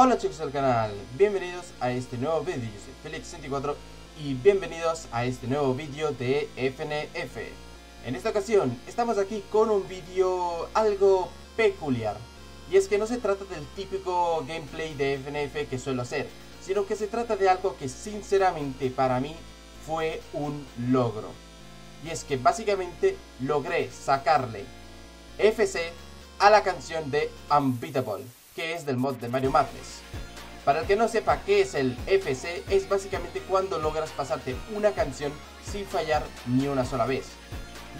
Hola chicos del canal, bienvenidos a este nuevo vídeo, yo soy Felix64 y bienvenidos a este nuevo vídeo de FNF En esta ocasión estamos aquí con un vídeo algo peculiar Y es que no se trata del típico gameplay de FNF que suelo hacer Sino que se trata de algo que sinceramente para mí fue un logro. Y es que básicamente logré sacarle FC a la canción de Unbeatable que es del mod de Mario Madness. Para el que no sepa qué es el FC, es básicamente cuando logras pasarte una canción sin fallar ni una sola vez.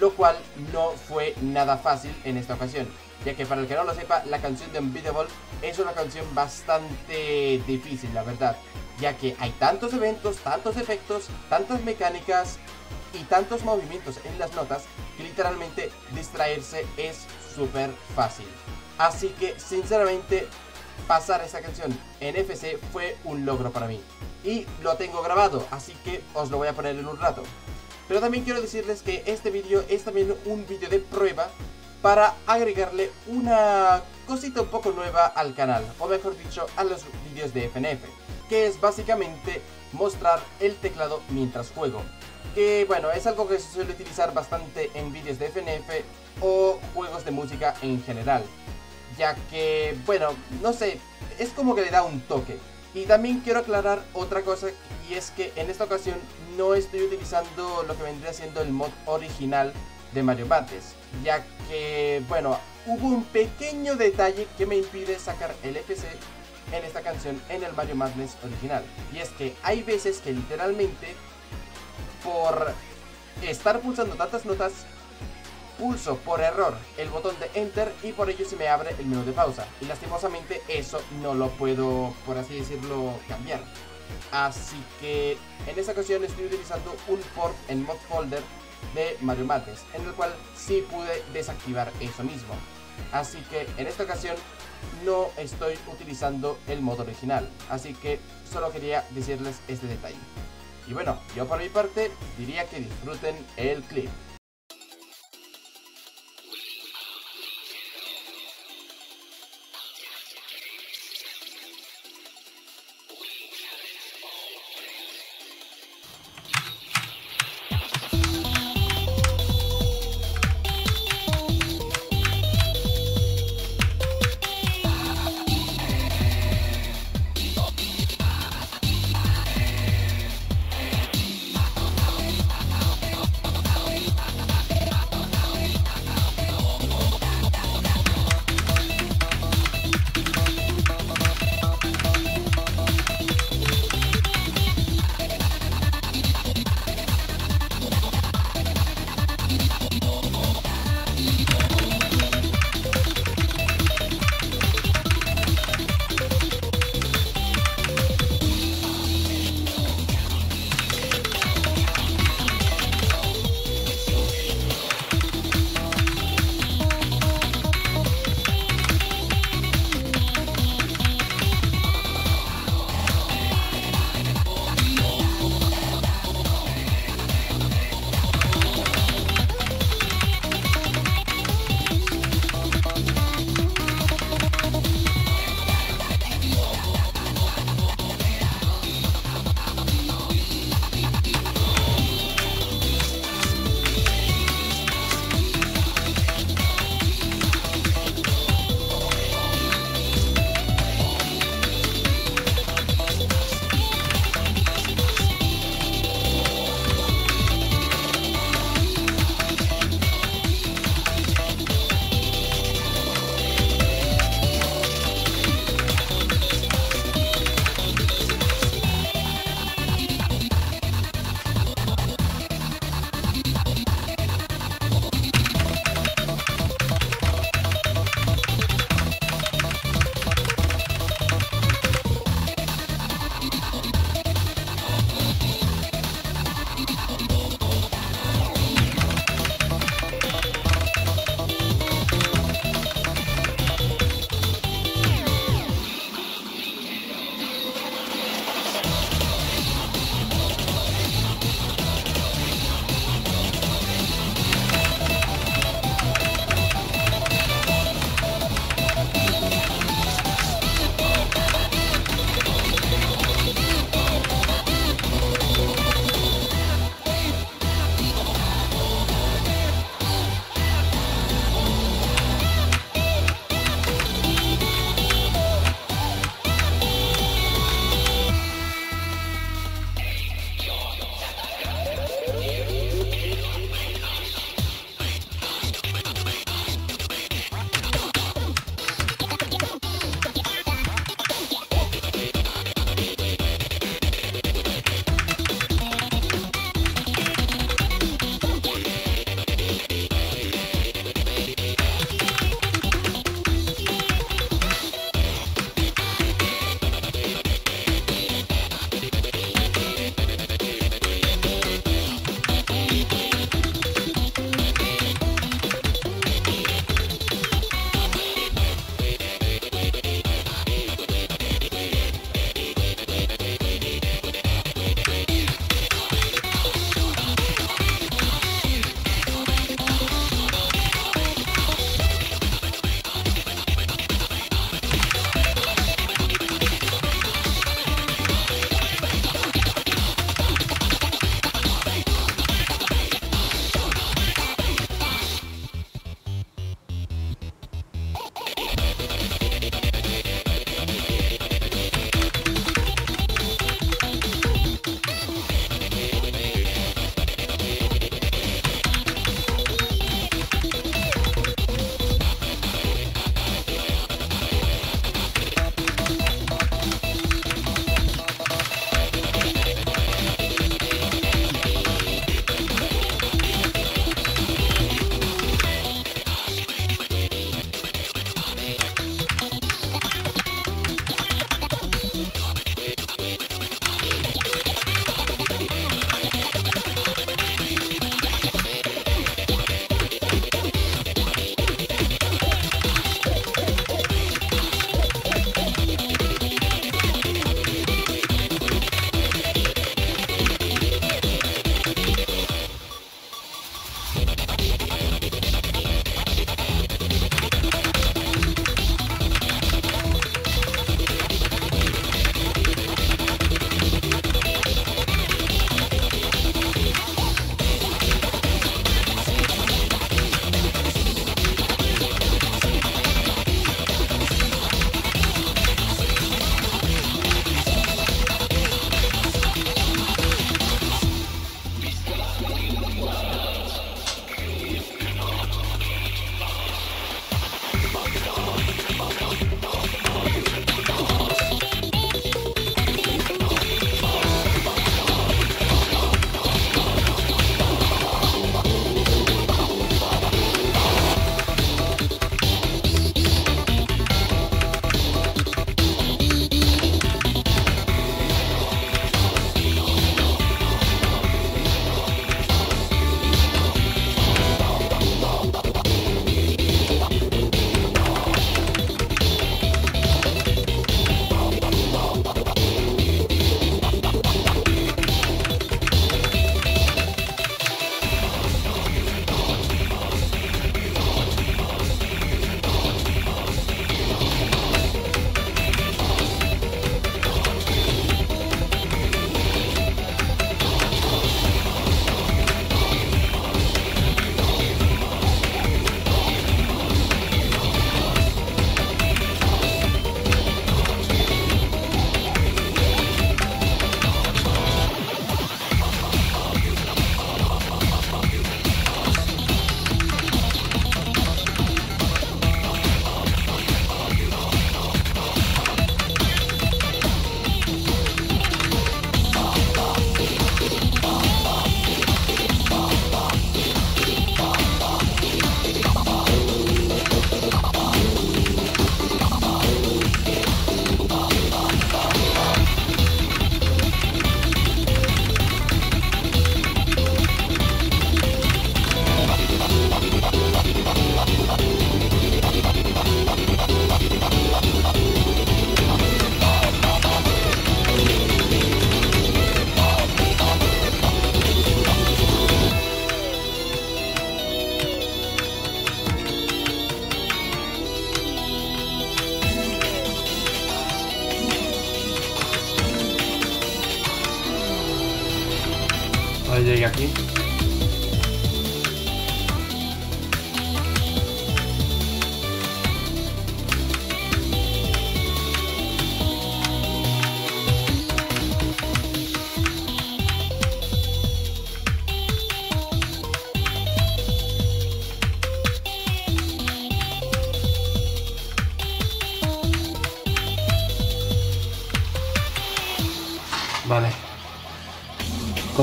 Lo cual no fue nada fácil en esta ocasión, ya que para el que no lo sepa, la canción de Unbeatable es una canción bastante difícil, la verdad. Ya que hay tantos eventos, tantos efectos, tantas mecánicas y tantos movimientos en las notas que literalmente distraerse es súper fácil. Así que sinceramente pasar esa canción en FC fue un logro para mí. Y lo tengo grabado, así que os lo voy a poner en un rato. Pero también quiero decirles que este vídeo es también un vídeo de prueba para agregarle una cosita un poco nueva al canal, o mejor dicho, a los vídeos de FNF, que es básicamente mostrar el teclado mientras juego. Que bueno, es algo que se suele utilizar bastante en vídeos de FNF o juegos de música en general ya que, bueno, no sé, es como que le da un toque. Y también quiero aclarar otra cosa, y es que en esta ocasión no estoy utilizando lo que vendría siendo el mod original de Mario Bates, ya que, bueno, hubo un pequeño detalle que me impide sacar el FC en esta canción en el Mario Madness original. Y es que hay veces que literalmente por estar pulsando tantas notas pulso por error el botón de enter y por ello se me abre el menú de pausa. Y lastimosamente eso no lo puedo por así decirlo cambiar. Así que en esta ocasión estoy utilizando un port en mod folder de Mario Mates en el cual sí pude desactivar eso mismo. Así que en esta ocasión no estoy utilizando el modo original. Así que solo quería decirles este detalle y bueno, yo por mi parte diría que disfruten el clip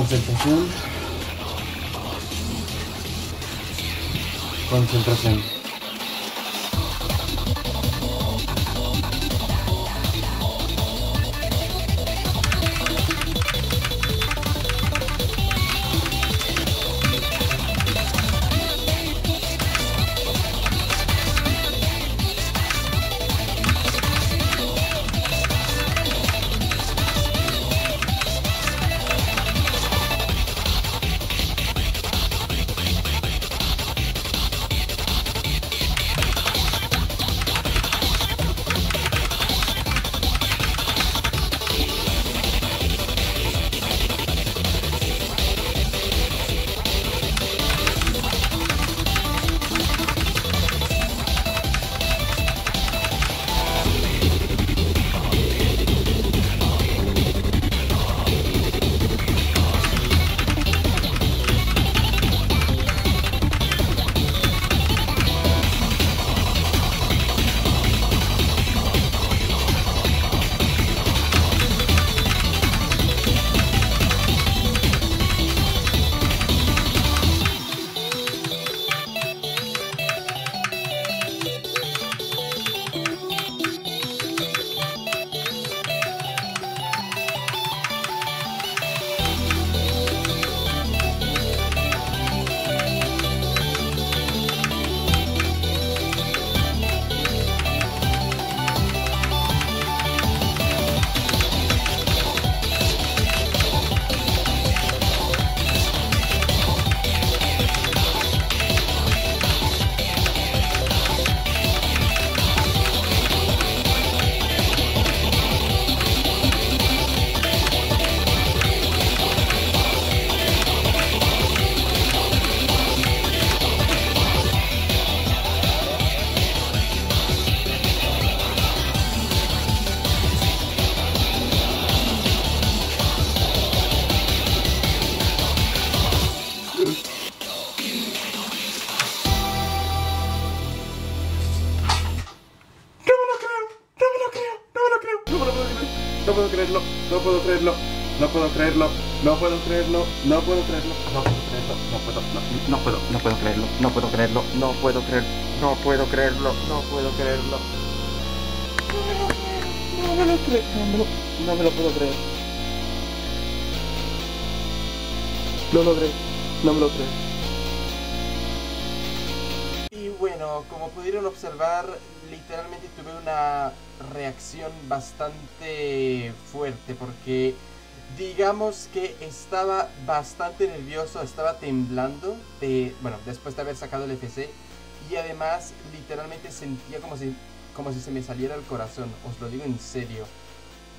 Concentración. Concentración. No puedo creerlo, no puedo creerlo, no puedo creerlo, no puedo creerlo, no puedo creerlo, no puedo creerlo, no puedo, no, puedo, no puedo creerlo, no puedo creerlo, no puedo creer, no puedo creerlo, no puedo creerlo. No me lo creo, no me lo, puedo creer. Lo creo, no me lo creo. Como pudieron observar, literalmente tuve una reacción bastante fuerte porque digamos que estaba bastante nervioso, estaba temblando bueno, después de haber sacado el FC y además literalmente sentía como si, como si se me saliera el corazón, os lo digo en serio.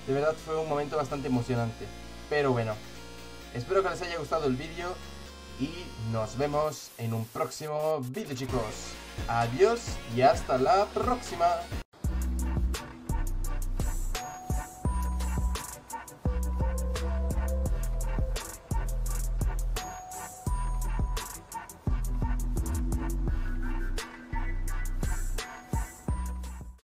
De verdad fue un momento bastante emocionante. Pero bueno, espero que les haya gustado el vídeo y nos vemos en un próximo vídeo chicos. Adiós y hasta la próxima.